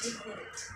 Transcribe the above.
ঠিক বলেছে